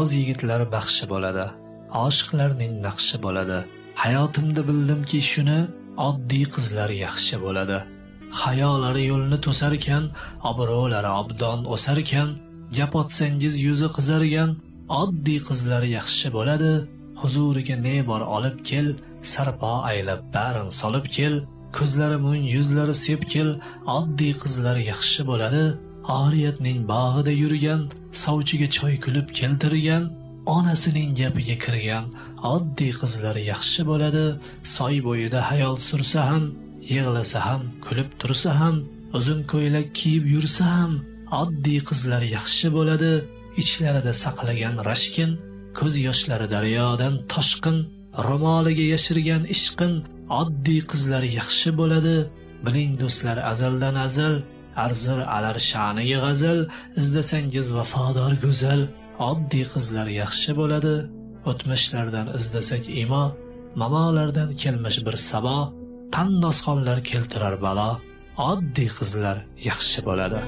o'z yigitlari baxshi bo'ladi oshiqlarning naqshi bo'ladi. Hayotimda bildimki shuni oddiy qizlar yaxshi bo'ladi. Hayolari yo'lni to'sarkan obro'lari obdon o'sarkan gap otsangiz yuzi qizargan oddiy qizlar yaxshi bo'ladi. Huzuriga ne bor olib kel sarpo aylab barin solib kel ko'zlari mung yuzlari sepkil oddiy qizlar yaxshi bo'ladi. Oriyatning bog'ida yurgan sovchiga choy kulib keltirgan onasining gapiga kirgan oddiy qizlar yaxshi bo'ladi. Soy bo'yida hayol sursa ham yig'lasa ham kulib tursa ham uzun ko'ylak kiyib yursa ham oddiy qizlar yaxshi bo'ladi. Ichlarida saqlagan rashkin ko'z yoshlari daryodan toshqin ro'moliga yashirgan ishqin oddiy qizlar yaxshi bo'ladi. Biling do'stlar azaldan azal arzir alar sha'niga g'azal izlasangiz vafodor go'zal oddiy qizlar yaxshi bo'ladi. O'tmishlardan izlasak imo mamolardan kelmish bir sabo qandosxonlar keltirar balo oddiy qizlar yaxshi bo'ladi.